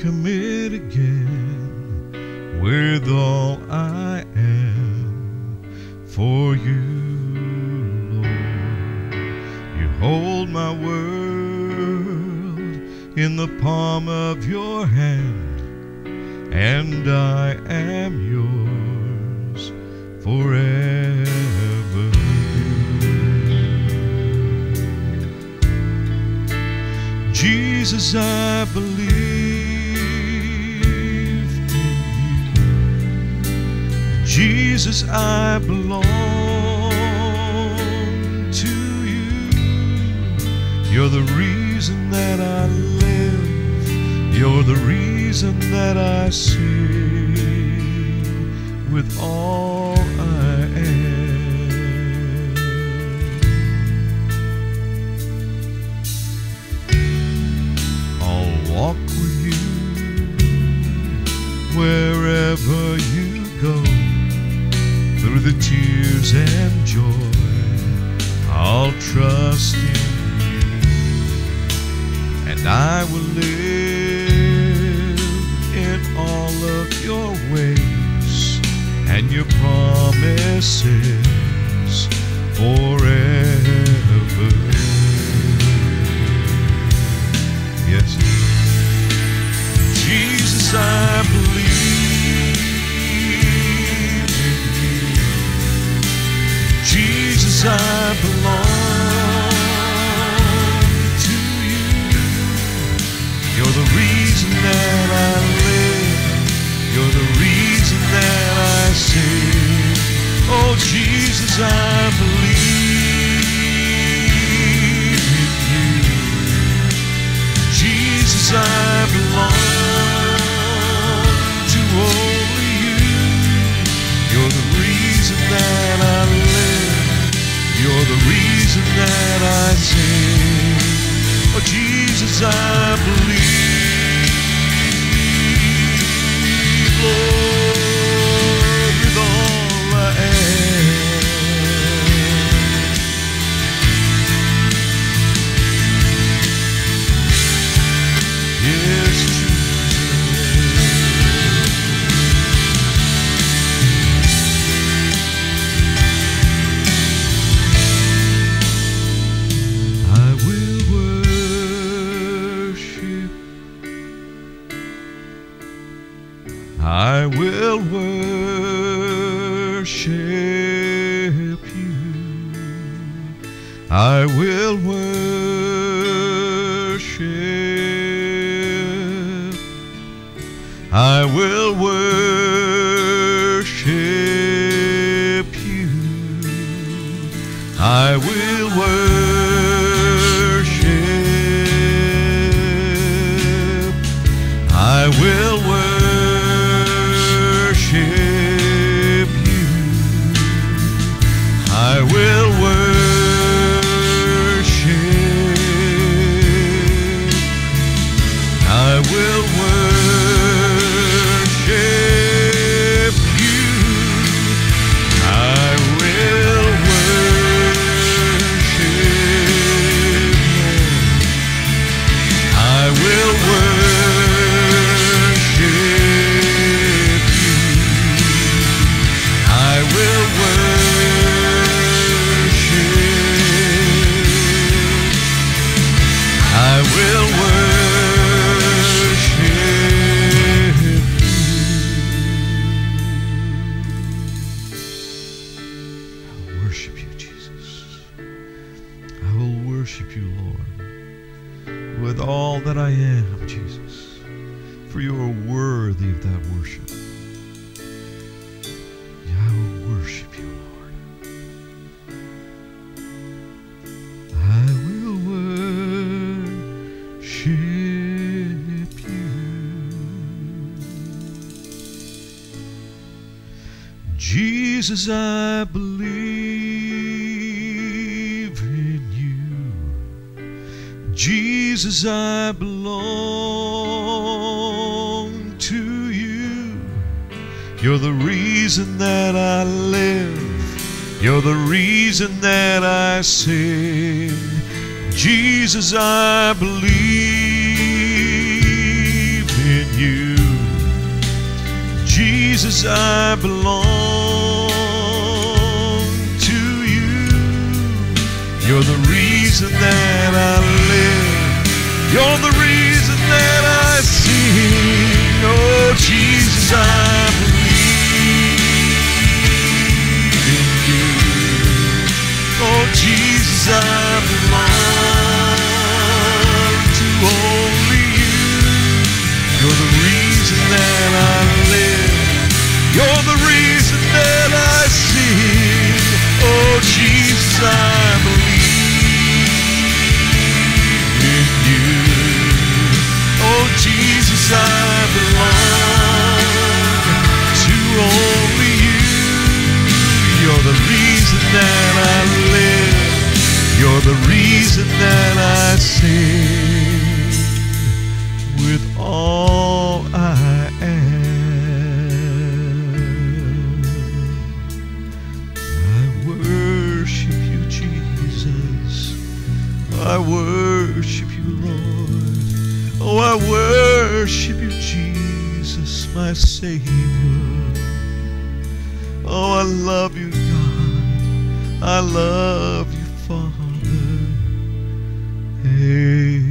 Commit again with all I am for you, Lord. You hold my world in the palm of your hand, and I am yours forever. Jesus, I believe. Jesus, I belong to you. You're the reason that I live. You're the reason that I sing with all and joy. I'll trust in you and I will live in all of your ways and your promises Jesus, I belong I believe. I will worship you. I will worship. I will worship that I am, Jesus, for you are worthy of that worship. I will worship you, Lord. I will worship you. Jesus, I believe Jesus, I belong to you. You're the reason that I live. You're the reason that I sing. Jesus, I believe in you. Jesus, Jesus, I belong to you. You're the reason that I Oh, Jesus, reason that I sing with all I am. I worship you, Jesus. I worship you, Lord. Oh, I worship you, Jesus, my Savior. Oh, I love you, God. I love you, Father. Amen.